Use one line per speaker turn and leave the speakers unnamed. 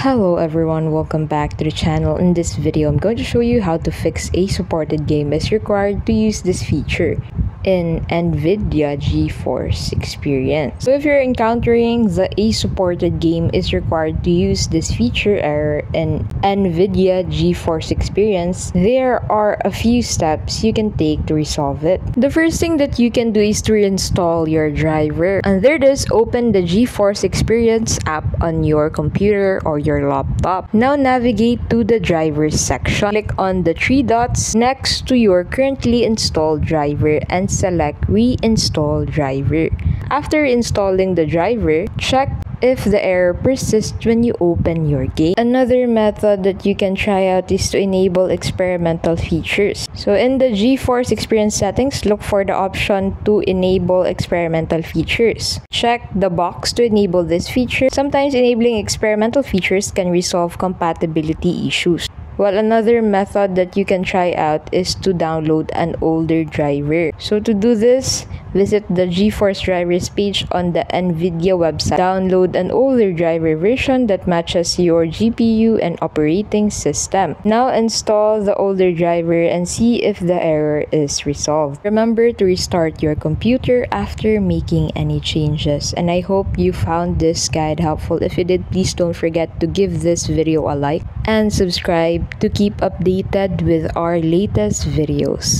Hello everyone, welcome back to the channel. In this video, I'm going to show you how to fix a supported game is required to use this feature in NVIDIA GeForce Experience. So if you're encountering the A supported game is required to use this feature error in NVIDIA GeForce Experience, there are a few steps you can take to resolve it. The first thing that you can do is to reinstall your driver. And there it is, open the GeForce Experience app on your computer or your laptop. Now navigate to the drivers section. Click on the three dots next to your currently installed driver select reinstall driver. After installing the driver, check if the error persists when you open your game. Another method that you can try out is to enable experimental features. So in the GeForce Experience settings, look for the option to enable experimental features. Check the box to enable this feature. Sometimes enabling experimental features can resolve compatibility issues. Well, another method that you can try out is to download an older driver. So to do this, visit the GeForce drivers page on the NVIDIA website. Download an older driver version that matches your GPU and operating system. Now install the older driver and see if the error is resolved. Remember to restart your computer after making any changes. And I hope you found this guide helpful. If you did, please don't forget to give this video a like and subscribe to keep updated with our latest videos.